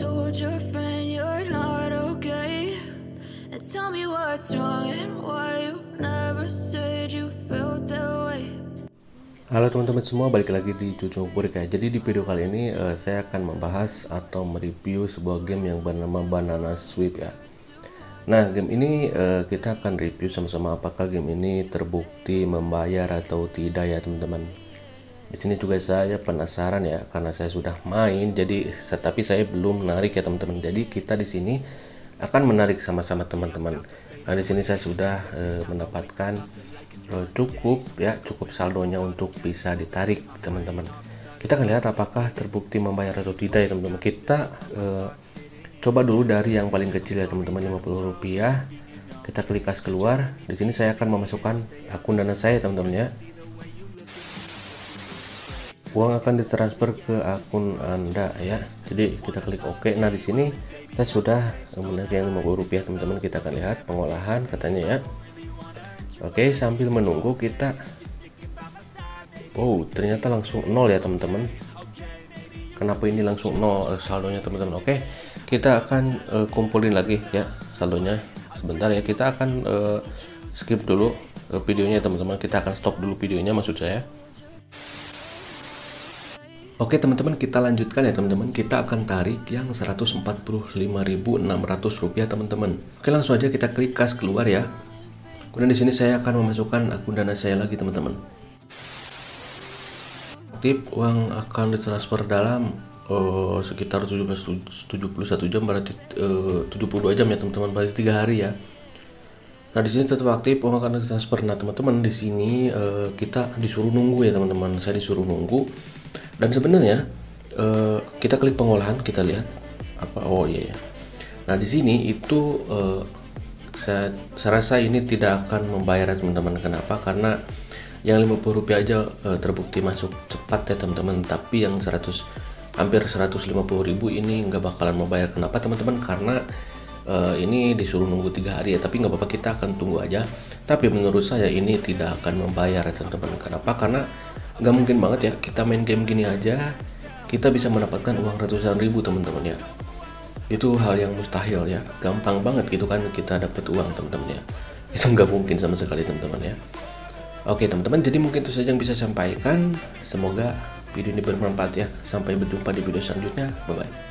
told your friend you're not okay? And tell me what's wrong and why you never said you felt that way. Halo teman-teman semua, balik lagi di Cucu Purik ya. Jadi di video kali ini uh, saya akan membahas atau mereview sebuah game yang bernama Banana Sweep ya. Nah, game ini uh, kita akan review sama-sama apakah game ini terbukti membayar atau tidak ya teman-teman. Di sini juga saya penasaran ya karena saya sudah main jadi tapi saya belum menarik ya teman-teman. Jadi kita di sini akan menarik sama-sama teman-teman. Nah, di sini saya sudah e, mendapatkan e, cukup ya, cukup saldonya untuk bisa ditarik teman-teman. Kita akan lihat apakah terbukti membayar atau tidak ya teman-teman. Kita e, coba dulu dari yang paling kecil ya teman-teman 50 rupiah. Kita klik kas keluar. Di sini saya akan memasukkan akun dana saya teman-teman ya uang akan ditransfer ke akun anda ya. Jadi kita klik OK. Nah di sini kita sudah menaiki yang 50 rupiah teman-teman. Kita akan lihat pengolahan katanya ya. Oke sambil menunggu kita Oh ternyata langsung nol ya teman-teman. Kenapa ini langsung nol eh, saldonya teman-teman? Oke kita akan uh, kumpulin lagi ya saldonya. Sebentar ya. Kita akan uh, skip dulu uh, videonya teman-teman. Kita akan stop dulu videonya maksud saya Oke teman-teman kita lanjutkan ya teman-teman. Kita akan tarik yang 145.600 rupiah teman-teman. Oke langsung aja kita klik kas keluar ya. Kemudian di sini saya akan memasukkan akun dana saya lagi teman-teman. Aktif uang akan ditransfer dalam oh, sekitar 71 jam berarti eh, 72 jam ya teman-teman. Berarti tiga hari ya. Nah di sini tetap aktif uang akan ditransfer. Nah teman-teman di sini uh, kita disuruh nunggu ya teman-teman. Saya disuruh nunggu dan sebenarnya uh, kita klik pengolahan kita lihat apa oh iya ya nah di sini itu uh, saya, saya rasa ini tidak akan membayar teman-teman. Kenapa? Karena yang 50 rupiah aja uh, terbukti masuk cepat ya teman-teman. Tapi yang 100 hampir 150 ribu ini nggak bakalan membayar. Kenapa teman-teman? Karena uh, ini disuruh nunggu tiga hari ya. Tapi nggak apa-apa kita akan tunggu aja. Tapi menurut saya ini tidak akan membayar ya teman-teman. Kenapa? Karena nggak mungkin banget ya kita main game gini aja kita bisa mendapatkan uang ratusan ribu teman-teman ya. Itu hal yang mustahil ya. Gampang banget gitu kan kita dapat uang teman-teman ya. Itu nggak mungkin sama sekali teman-teman ya. Oke teman-teman jadi mungkin itu saja yang bisa sampaikan. Semoga video ini bermanfaat ya. Sampai berjumpa di video selanjutnya. Bye bye